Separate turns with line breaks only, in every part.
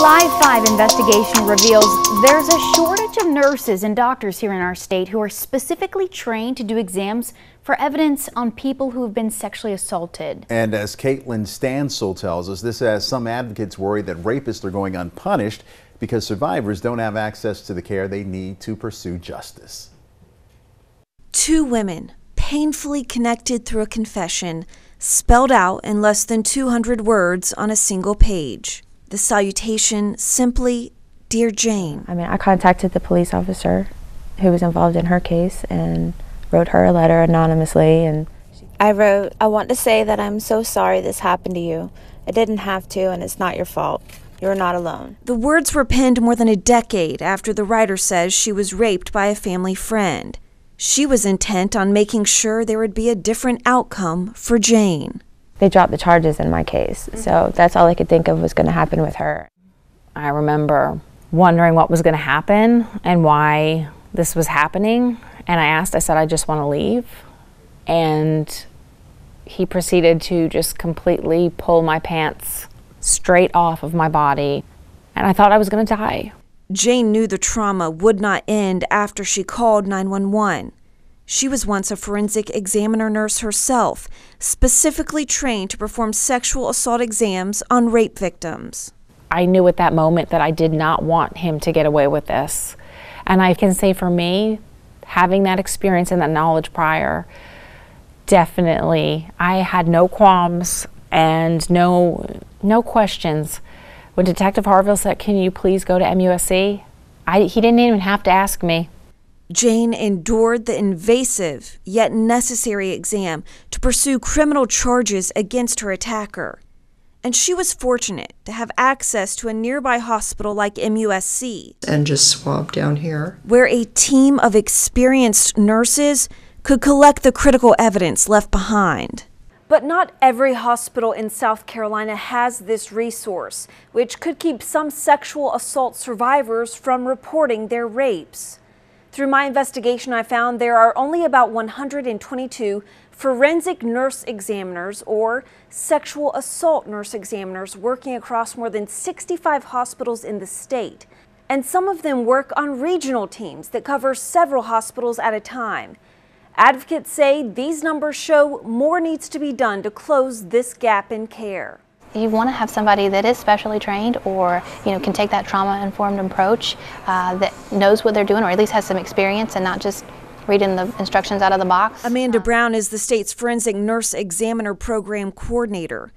Live 5 investigation reveals there's a shortage of nurses and doctors here in our state who are specifically trained to do exams for evidence on people who have been sexually assaulted.
And as Kaitlin Stansell tells us, this has some advocates worried that rapists are going unpunished because survivors don't have access to the care they need to pursue justice.
Two women, painfully connected through a confession, spelled out in less than 200 words on a single page. The salutation simply, Dear Jane.
I mean, I contacted the police officer who was involved in her case and wrote her a letter anonymously and
I wrote, I want to say that I'm so sorry this happened to you. It didn't have to, and it's not your fault. You're not alone.
The words were penned more than a decade after the writer says she was raped by a family friend. She was intent on making sure there would be a different outcome for Jane
they dropped the charges in my case. Mm-hmm. So that's all I could think of was going to happen with her.
I remember wondering what was going to happen and why this was happening. And I asked, I said, I just want to leave. And he proceeded to just completely pull my pants straight off of my body. And I thought I was going to die.
Jane knew the trauma would not end after she called 911. She was once a forensic examiner nurse herself, specifically trained to perform sexual assault exams on rape victims.
I knew at that moment that I did not want him to get away with this. And I can say for me, having that experience and that knowledge prior, definitely, I had no qualms and no no questions. When Detective Harville said, "Can you please go to MUSC?" I, he didn't even have to ask me.
Jane endured the invasive yet necessary exam to pursue criminal charges against her attacker. And she was fortunate to have access to a nearby hospital like MUSC.
And just swab down here.
Where a team of experienced nurses could collect the critical evidence left behind. But not every hospital in South Carolina has this resource, which could keep some sexual assault survivors from reporting their rapes. Through my investigation, I found there are only about 122 forensic nurse examiners or sexual assault nurse examiners working across more than 65 hospitals in the state. And some of them work on regional teams that cover several hospitals at a time. Advocates say these numbers show more needs to be done to close this gap in care.
You want to have somebody that is specially trained or you know can take that trauma-informed approach uh, that knows what they're doing or at least has some experience and not just reading the instructions out of the box.
Amanda Brown is the state's Forensic Nurse Examiner Program Coordinator.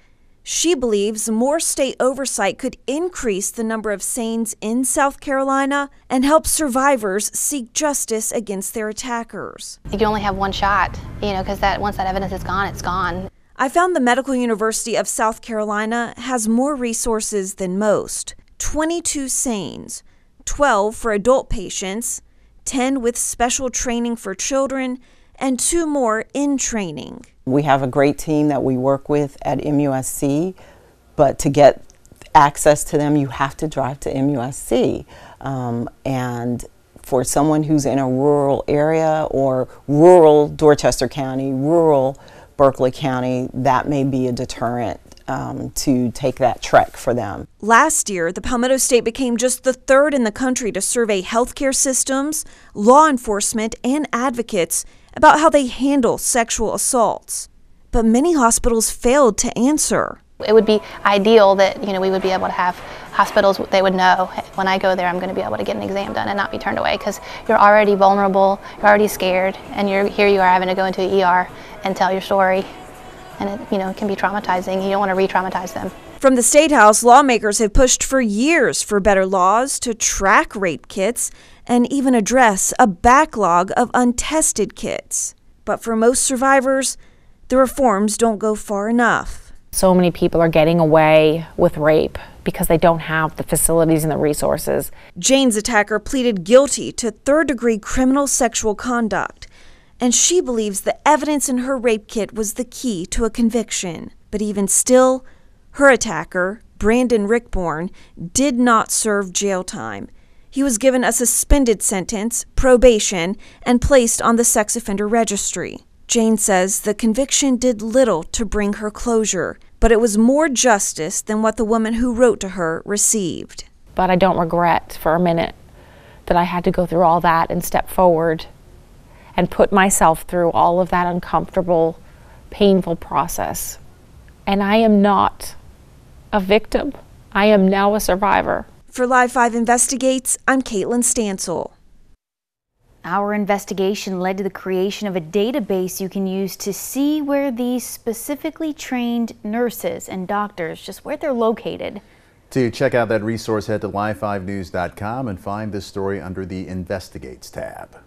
She believes more state oversight could increase the number of SANEs in South Carolina and help survivors seek justice against their attackers.
You only have one shot, you know, because that once that evidence is gone, it's gone.
I found the Medical University of South Carolina has more resources than most 22 SANEs, 12 for adult patients, 10 with special training for children, and two more in training.
We have a great team that we work with at MUSC, but to get access to them, you have to drive to MUSC. Um, and for someone who's in a rural area or rural Dorchester County, rural Berkeley County, that may be a deterrent um, to take that trek for them.
Last year, the Palmetto State became just the third in the country to survey healthcare systems, law enforcement, and advocates about how they handle sexual assaults. But many hospitals failed to answer.
It would be ideal that you know we would be able to have hospitals they would know when I go there I'm going to be able to get an exam done and not be turned away because you're already vulnerable, you're already scared, and you're here you are having to go into an ER and tell your story, and it you know can be traumatizing. You don't want to re-traumatize them.
From the State House, lawmakers have pushed for years for better laws to track rape kits and even address a backlog of untested kits. But for most survivors, the reforms don't go far enough.
So many people are getting away with rape because they don't have the facilities and the resources.
Jane's attacker pleaded guilty to third degree criminal sexual conduct, and she believes the evidence in her rape kit was the key to a conviction. But even still, her attacker, Brandon Rickborn, did not serve jail time. He was given a suspended sentence, probation, and placed on the sex offender registry. Jane says the conviction did little to bring her closure, but it was more justice than what the woman who wrote to her received.
But I don't regret for a minute that I had to go through all that and step forward and put myself through all of that uncomfortable, painful process. And I am not a victim. I am now a survivor.
For Live 5 Investigates, I'm Kaitlin Stansell.
Our investigation led to the creation of a database you can use to see where these specifically trained nurses and doctors, just where they're located.
To check out that resource, head to live5news.com and find this story under the Investigates tab.